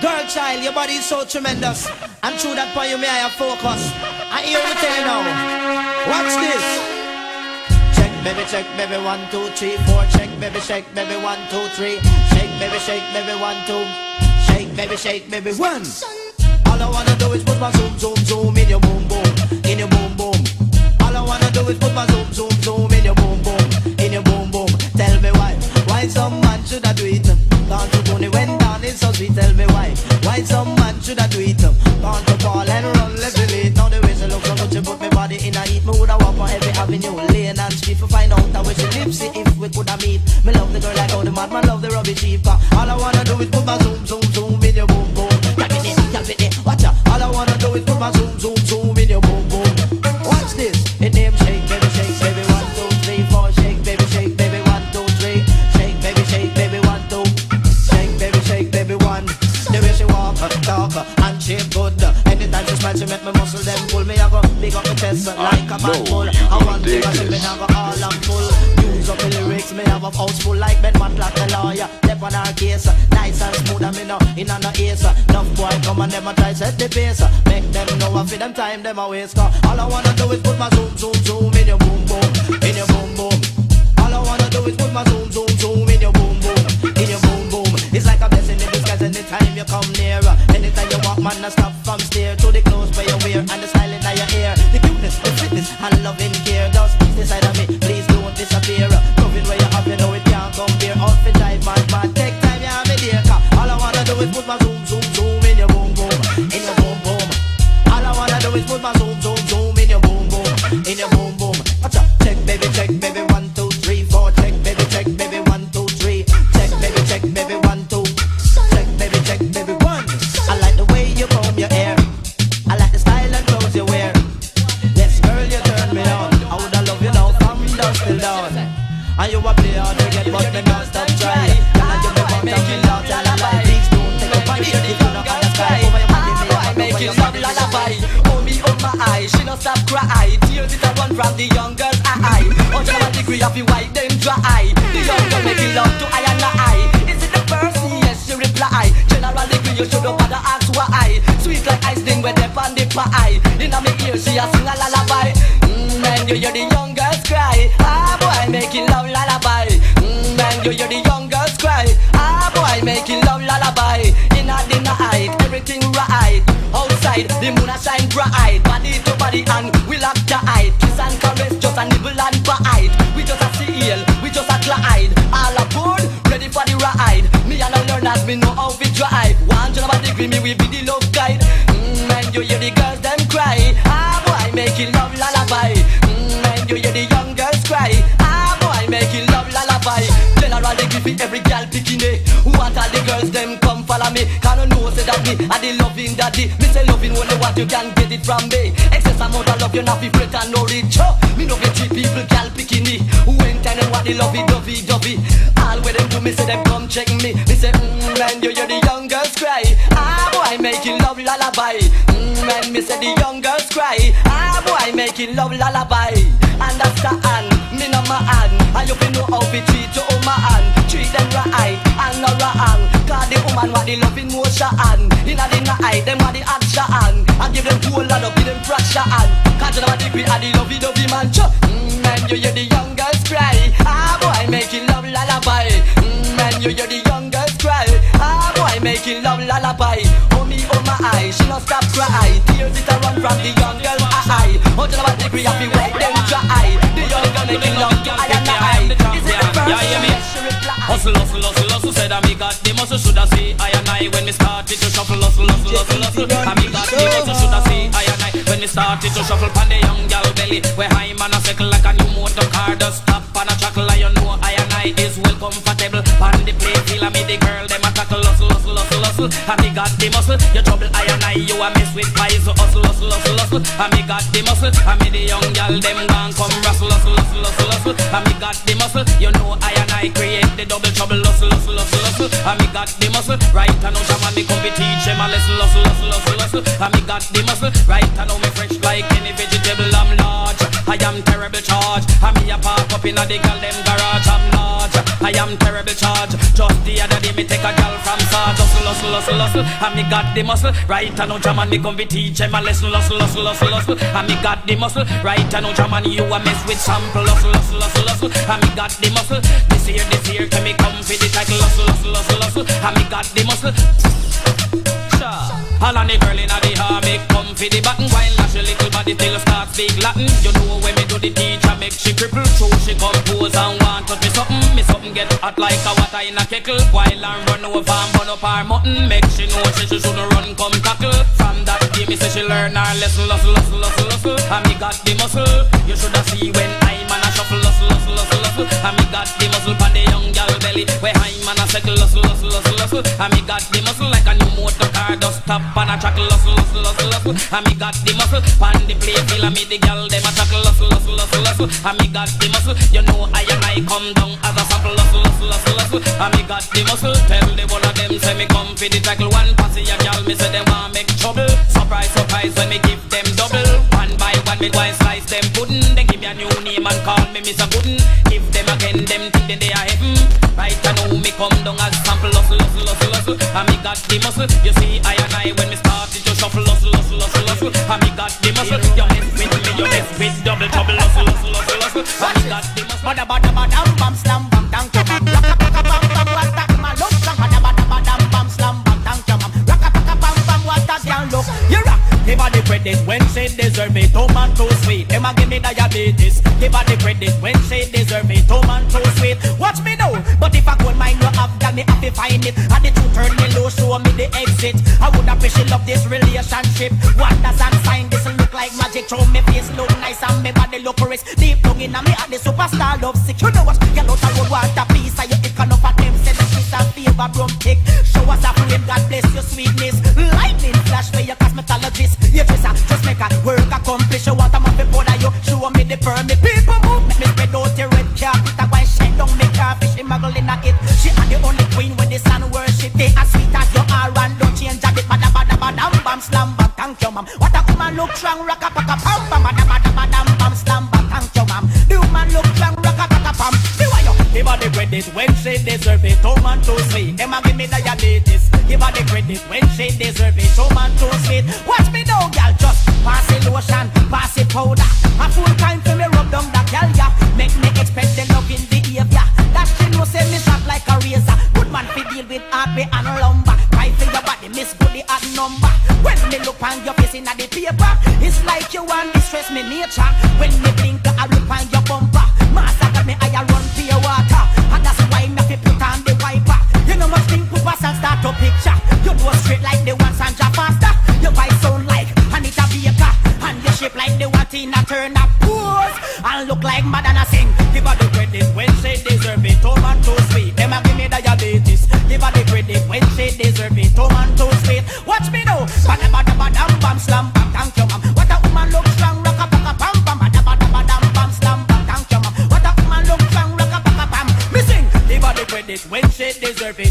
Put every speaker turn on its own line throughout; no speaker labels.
Girl child, your body is so tremendous. And through that point you may I have focus. I hear me tell you now. Watch this. Check, baby, check, baby, one, two, three, four. Check, baby, shake, baby, one, two, three. Shake, baby, shake, baby, one, two. Shake, baby, shake, baby, one. All I wanna do is put my zoom, zoom, zoom in your boom, boom, in your boom, boom. All I wanna do is put my zoom, zoom, zoom in your boom, boom, in your boom, boom. Tell me why, why some man should I do it? Can't why, some man should I do it? Can't you fall and run left it? Now the way she look so good, she put me body in a heat. Me woulda walk on every avenue, lane and street to find out how she lives. See if we coulda meet. Me love the girl like how the madman love the rubbish cheap. All I wanna do lyrics, me have a house full like Ben Matlock, the lawyer. Step on our case, uh, nice and smooth, and me no in on the ace. Enough boy come and them a try set the pace. Uh. Make them know I feel them time them a waste. Cause all I wanna do is put my zoom, zoom, zoom in your boom, boom, in your boom, boom. All I wanna do is put my zoom, zoom, zoom stop
cry. Tears it a run from the young girl's eye. You know what degree of you white them dry. The young girl making love to I and I. Is it the first? Yes, she reply. General degree, you should have bother ask why. Sweet like ice thing with them on the pie. In a me ear, she a sing a lullaby. Mm, and you hear the young girls cry. Ah boy, making love lullaby. Mm, and you hear the young Outside, the moon a shine bright. Body to body and we lock the eye. Kiss and caress, just a nibble and bite. We just a seal, we just a glide. All aboard, ready for the ride. Me and the learners, me know how to drive. One job about degree, me we be the love guide. Mm, and you hear the girls them cry. Ah boy, making love lullaby. Mm, and you hear the young girls cry. Ah boy, making love lullaby. General degree for every girl picking it. Want all the girls them follow me? Can you know say that me I the loving daddy. Me say loving only what you can get it from me. Excess amount of love you not be fret and no rich. Oh, me no get cheap people picking me. Who ain't telling what the lovey dovey dovey. All where them do me say them come check me. Me say mm, man you hear the young girls cry. Ah boy making love lullaby. Mm, man me say the young girls cry. Ah boy making love lullaby. Understand? Me no my hand. And you fi know how to treat your woman hand. Motion. Inna the night them want the action. And give them whole lot of them fraction. Cause you know what degree of the lovey dovey man. Cho. Mm, man you hear the young girls cry. Ah boy making love lullaby. Mm, man you hear the young girls cry. Ah boy making love lullaby. Oh me oh my eye, she no stop cry. Tears it a run from the young girl eye. Oh you know what degree of the wet them dry. The young girl making love
Hustle, hustle, said I me got the muscle, shoulda see I and I when me started to shuffle, hustle, hustle, hustle, hustle. I me got the muscle, shoulda see I and I when me started to shuffle pon the young gal belly, where high man a cycle like a new motor car, just stop on a chuckle, and you know I and I is well comfortable. Pon the play feel me the girl them a hustle. I me got the muscle, you trouble I and I, you a mess with pies, hustle, hustle, hustle, hustle. I me got the muscle, I me the young gal them gone come rustle, hustle, hustle, hustle, hustle. I me got the muscle, you know I and I create the double trouble, hustle, hustle, hustle, hustle. I me got the muscle, right and now shaman me come to teach them a lesson, hustle, hustle, hustle, hustle. I me got the muscle, right and now me fresh like any vegetable, I'm large. I am terrible charge, I me a pop up in a the girl them garage, I'm large. I am terrible charge, just the other day me take a gal from Sard Hustle, hustle, hustle, hustle. And me got the muscle. Right I know German me come be teach him a lesson. Hustle, hustle, hustle, hustle. And me got the muscle. Right I know German you a mess with sample. Hustle, hustle, hustle, hustle. And me got the muscle. This year, this year Can me come for the title? Hustle, hustle, hustle, hustle. And me got the muscle. All on the girl in the army Come for the button. While lash a little body Still start speak Latin. You know when me do the teacher Make she cripple. Through she compose and want touch me something Get hot like a water in a kettle. While I run over and burn up her mutton. Make she know she, she shouldn't run come tackle. From that day me say she learn her lesson. Hustle, hustle, hustle, hustle. And me got the muscle. You shoulda see when I man a shuffle. Hustle, hustle, hustle, hustle. And me got the muscle for the young gal belly. Where I man a settle. Hustle, hustle, hustle, hustle. And me got the stop and a chuckle Hustle, hustle, hustle, hustle. And me got the muscle. Pan the play feel and me the gal Them a chuckle Hustle, hustle, hustle, hustle. And me got the muscle. You know I and I come down as a sample Hustle, hustle, hustle, hustle. And me got the muscle. Tell the one of them say me come for the tackle. One passy a gal me say them want make trouble. Surprise, surprise when me give them double. One by one me and slice them pudding. They give me a new name and call me Mr. Pudding And me got the muscle You see I and I when me started to shuffle hustle, hustle, hustle, hustle And me got the muscle You mess with me, you mess with double trouble hustle, hustle, hustle, hustle And me got the muscle
Bada bada badam bam slam bam dang bam Raka paka bam bam what that man look Bada bada bam slam bam dang bam paka bam bam what that girl look You rock Give her the credit when she deserve it Too man too sweet Them a give me diabetes Give her the credit when she deserve it Too man too sweet Watch me now But if I could mind you have girl me to find it And exit. I would appreciate love this relationship. Wonders and sign? This look like magic. Throw me face look nice and me body look rich Deep down in me at the superstar love sick. You know what? Girl out the road want a piece of you It can up them Say the kiss and favor brum kick. Show us a flame God bless your sweetness. Lightning flash for your cosmetologist. You just make a work accomplish You want a ma'am What a woman look strong Rock a paka pam pam. Bada bada badam bam slam bam Thank you ma'am The woman look strong Rock a paka pam. See why you Give her the credit when she deserve it. Two man sweet Them a give me diabetes Give her the credit when she deserve it. Two man too sweet Watch me now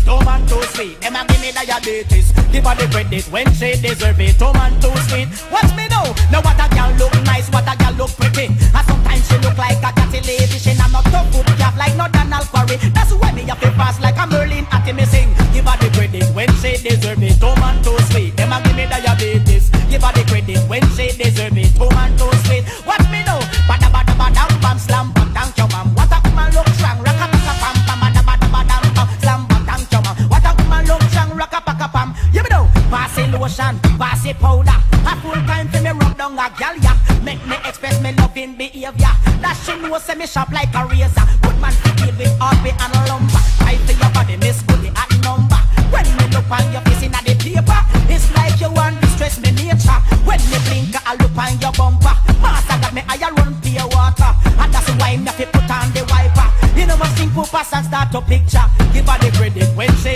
it man too sweet. Them a give me diabetes. Give her the credit when she deserve it. Two man too sweet. Watch me now. Now what a girl look nice What a girl look pretty. And sometimes she look like a catty lady. She not no tough foot calf like no Donald Quarrie. That's why me have to pass like a Merlene Ottey sing Give her the credit when she deserve it. Two man too gal ya Make me express me loving behavior. That she know say me sharp like a razor. Good man to deal with hardware and lumber. Fight for your body miss good the hot number. When me look on your face in the paper It's like you want distress me nature. When me blink I look on your bumper. Master got me I run pure water. And that's why me to put on the wiper. You know must think pass and start to picture. Give her the credit when she